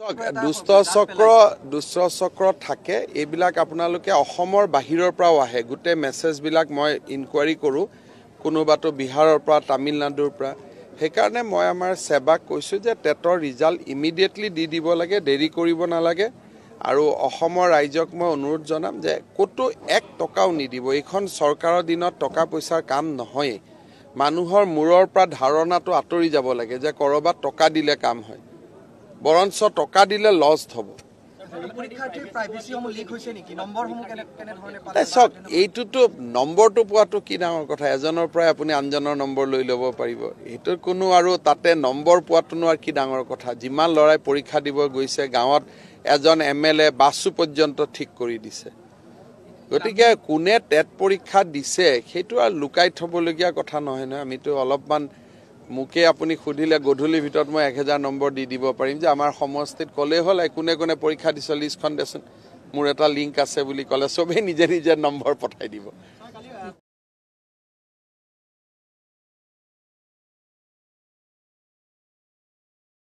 চাওক দুষ্ট চক্ৰ দুষ্ট চক্ৰ থাকে এইবিলাক আপোনালোকে অসমৰ বাহিৰৰ পৰাও আহে। গোটেই মেছেজবিলাক মই ইনকুৱাৰী কৰোঁ কোনোবাতো বিহাৰৰ পৰা তামিলনাডুৰ পৰা। সেইকাৰণে মই আমাৰ সেৱাক কৈছোঁ যে টেটৰ ৰিজাল্ট ইমিডিয়েটলি দি দিব লাগে দেৰি কৰিব নালাগে। আৰু অসমৰ ৰাইজক মই অনুৰোধ জনাম যে ক'তো এক টকাও নিদিব। এইখন চৰকাৰৰ দিনত টকা পইচাৰ কাম নহয়েই। মানুহৰ মূৰৰ পৰা ধাৰণাটো আঁতৰি যাব লাগে যে ক'ৰবাত টকা দিলে কাম হয়। বৰঞ্চ টকা দিলে লষ্ট হ'ব। চাওক এইটোতো নম্বৰটো পোৱাটো কি ডাঙৰ কথা? এজনৰ পৰাই আপুনি আনজনৰ নম্বৰ লৈ ল'ব পাৰিব। এইটো কোনো আৰু তাতে নম্বৰ পোৱাটোনো আৰু কি ডাঙৰ কথা? যিমান ল'ৰাই পৰীক্ষা দিব গৈছে গাঁৱত এজন এম এল এ বাছো পৰ্যন্ত ঠিক কৰি দিছে। গতিকে কোনে টেট পৰীক্ষা দিছে সেইটো আৰু লুকাই থ'বলগীয়া কথা নহয় নহয়। আমিতো অলপমান মোকে আপুনি সুধিলে গধূলিৰ ভিতৰত মই এক হেজাৰ নম্বৰ দি দিব পাৰিম যে আমাৰ সমষ্টিত ক'লেই হ'ল কোনে কোনে পৰীক্ষা দিছে লিষ্টখন দেচোন। মোৰ এটা লিংক আছে বুলি ক'লে চবেই নিজে নিজে নম্বৰ পঠাই দিব।